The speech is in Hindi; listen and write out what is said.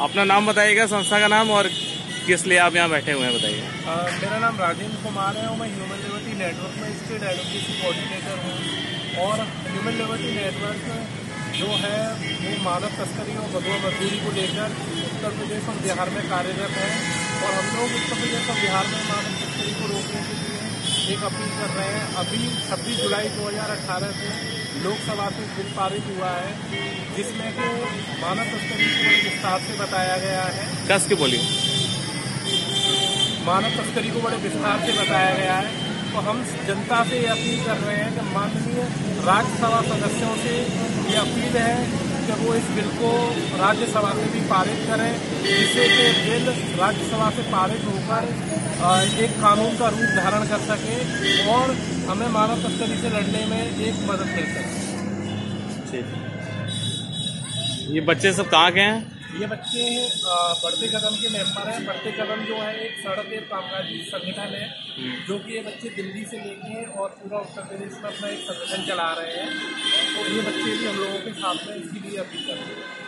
अपना नाम बताइएगा, संस्था का नाम और किस लिए आप यहाँ बैठे हुए हैं, बताइए। मेरा नाम राजेंद्र कुमार है और मैं ह्यूमन लिबर्टी नेटवर्क में स्टेट एडवोकेसी कोऑर्डिनेटर हूँ। और ह्यूमन लिबर्टी नेटवर्क जो है, वो मानव तस्करी और बदवा मजदूरी को लेकर उत्तर प्रदेश और बिहार में कार्यरत है। और हम लोग उत्तर प्रदेश और बिहार में मानव तस्करी को रोकने एक अपील कर रहे हैं। अभी 26 जुलाई 2018 से लोकसभा से बिल पारित हुआ है जिसमें कि मानव तस्करी को विस्तार से बताया गया है। कस के बोलिए। मानव तस्करी को बड़े विस्तार से बताया गया है। तो हम जनता से ये अपील कर रहे हैं कि माननीय राज्यसभा सदस्यों से ये अपील है कि वो इस बिल को राज्यसभा से भी पारित करें, जिससे कि बिल राज्यसभा से पारित होकर एक कानून का रूप धारण कर सके और हमें मानव तस्करी से लड़ने में एक मदद मिल सके। ये बच्चे सब कहाँ के हैं? ये बच्चे बढ़ते कदम के मेंबर हैं। बढ़ते कदम जो है एक सड़क एक कामकाजी संगठन है जो कि ये बच्चे दिल्ली से लेके हैं और पूरा उत्तर प्रदेश में अपना एक संगठन चला रहे हैं। तो ये बच्चे भी हम लोगों के साथ में इसीलिए अपील कर रहे हैं।